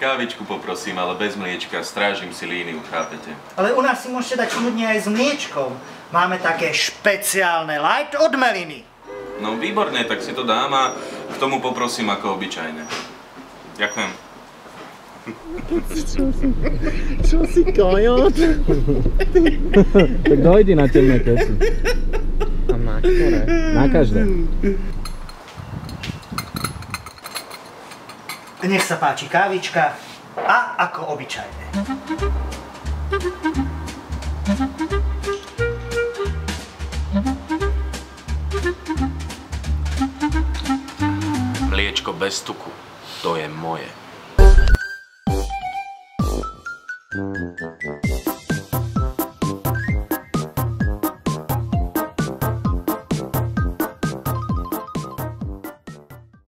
Kávičku poprosím, ale bez mliečka. Strážim si líniu, chápete? Ale u nás si môžete dať kľudne aj s mliečkom. Máme také špeciálne light od Meliny. No výborne, tak si to dám a k tomu poprosím ako obyčajne. Ďakujem. Čo si kajot? tak dojdi na temné peci. A na ktoré? Na každé. Nech sa páči kávička a ako obyčajne. Mliečko bez tuku, to je moje.